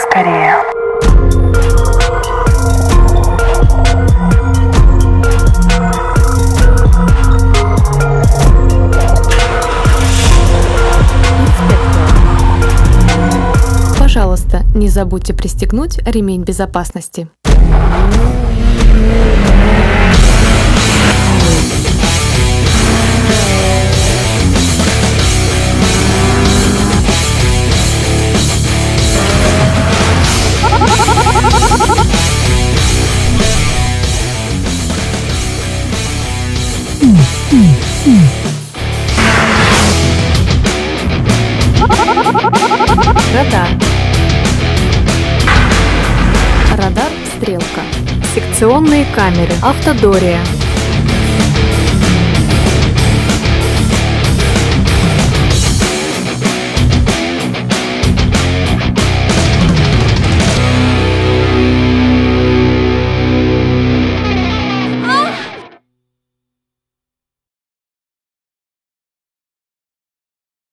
скорее. Пожалуйста, не забудьте пристегнуть ремень безопасности. Радар. Радар «Стрелка». Секционные камеры. Автодория.